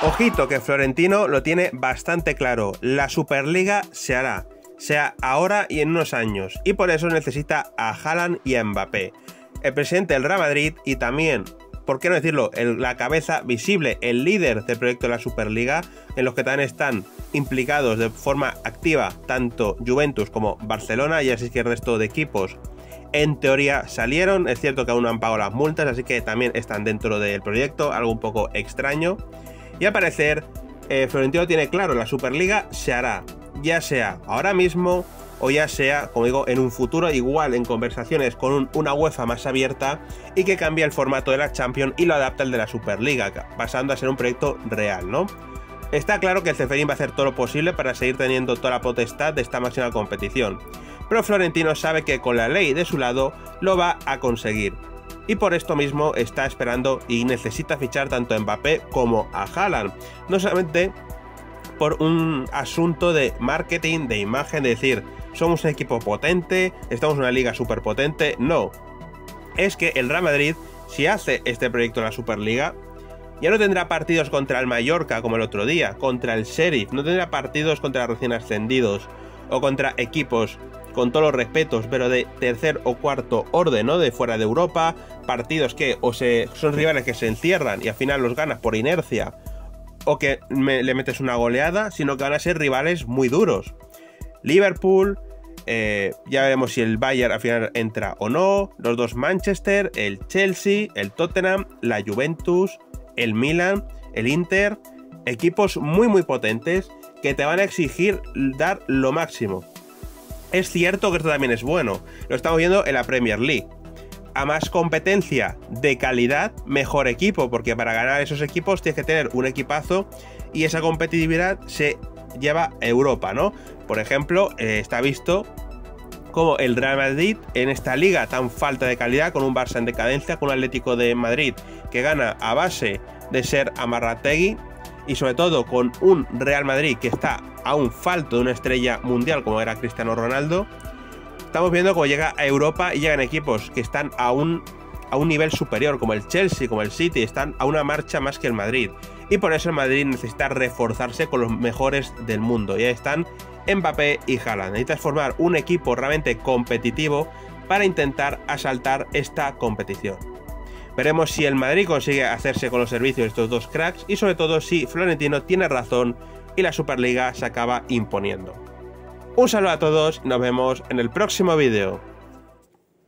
Ojito que Florentino lo tiene bastante claro, la Superliga se hará, sea ahora y en unos años, y por eso necesita a Haaland y a Mbappé. El presidente del Real Madrid y también, por qué no decirlo, la cabeza visible, el líder del proyecto de la Superliga, en los que también están implicados de forma activa tanto Juventus como Barcelona y así que el resto de equipos en teoría salieron, es cierto que aún no han pagado las multas, así que también están dentro del proyecto, algo un poco extraño. Y al parecer, eh, Florentino tiene claro, la Superliga se hará, ya sea ahora mismo o ya sea, como digo, en un futuro, igual en conversaciones con una UEFA más abierta y que cambie el formato de la Champions y lo adapta al de la Superliga, pasando a ser un proyecto real, ¿no? Está claro que el Ceferín va a hacer todo lo posible para seguir teniendo toda la potestad de esta máxima competición, pero Florentino sabe que con la ley de su lado lo va a conseguir y por esto mismo está esperando y necesita fichar tanto a Mbappé como a Haaland. No solamente por un asunto de marketing, de imagen, de decir, somos un equipo potente, estamos en una liga súper potente, no. Es que el Real Madrid, si hace este proyecto en la Superliga, ya no tendrá partidos contra el Mallorca como el otro día, contra el Sheriff, no tendrá partidos contra recién ascendidos o contra equipos con todos los respetos, pero de tercer o cuarto orden, ¿no? De fuera de Europa, partidos que o se, son rivales que se encierran y al final los ganas por inercia, o que le metes una goleada, sino que van a ser rivales muy duros. Liverpool, eh, ya veremos si el Bayern al final entra o no, los dos Manchester, el Chelsea, el Tottenham, la Juventus, el Milan, el Inter, equipos muy muy potentes que te van a exigir dar lo máximo. Es cierto que esto también es bueno, lo estamos viendo en la Premier League. A más competencia de calidad, mejor equipo, porque para ganar esos equipos tienes que tener un equipazo y esa competitividad se lleva a Europa, ¿no? Por ejemplo, eh, está visto como el Real Madrid en esta liga tan falta de calidad, con un Barça en decadencia, con un Atlético de Madrid que gana a base de ser Amarrategui y sobre todo con un Real Madrid que está a un falto de una estrella mundial como era Cristiano Ronaldo, estamos viendo cómo llega a Europa y llegan equipos que están a un, a un nivel superior, como el Chelsea, como el City, están a una marcha más que el Madrid. Y por eso el Madrid necesita reforzarse con los mejores del mundo. Y ahí están Mbappé y Haaland. Necesitas formar un equipo realmente competitivo para intentar asaltar esta competición. Veremos si el Madrid consigue hacerse con los servicios de estos dos cracks y sobre todo si Florentino tiene razón y la Superliga se acaba imponiendo. Un saludo a todos y nos vemos en el próximo vídeo.